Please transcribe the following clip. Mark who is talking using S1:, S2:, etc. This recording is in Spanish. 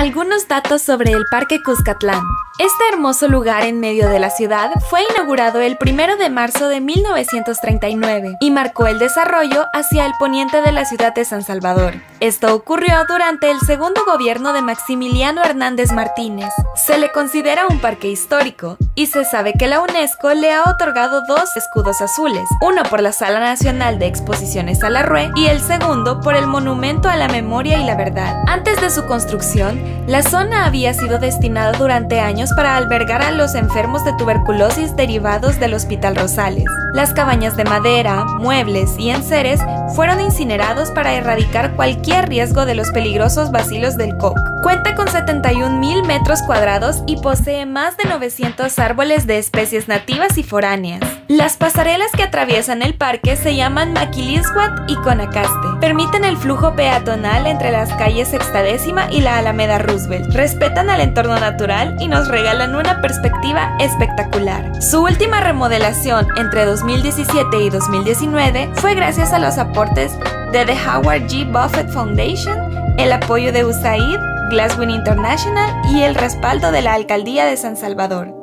S1: Algunos datos sobre el Parque Cuscatlán. Este hermoso lugar en medio de la ciudad fue inaugurado el 1 de marzo de 1939 y marcó el desarrollo hacia el poniente de la ciudad de San Salvador. Esto ocurrió durante el segundo gobierno de Maximiliano Hernández Martínez. Se le considera un parque histórico y se sabe que la UNESCO le ha otorgado dos escudos azules, uno por la Sala Nacional de Exposiciones a la Rue y el segundo por el Monumento a la Memoria y la Verdad. Antes de su construcción, la zona había sido destinada durante años para albergar a los enfermos de tuberculosis derivados del Hospital Rosales. Las cabañas de madera, muebles y enseres fueron incinerados para erradicar cualquier riesgo de los peligrosos bacilos del Koch. Cuenta con 71.000 metros cuadrados y posee más de 900 árboles de especies nativas y foráneas. Las pasarelas que atraviesan el parque se llaman Maquilisguat y Conacaste. Permiten el flujo peatonal entre las calles Sextadécima y la Alameda Roosevelt. Respetan al entorno natural y nos regalan una perspectiva espectacular. Su última remodelación entre 2017 y 2019 fue gracias a los aportes de The Howard G. Buffett Foundation, el apoyo de USAID, Glasgow International y el respaldo de la Alcaldía de San Salvador.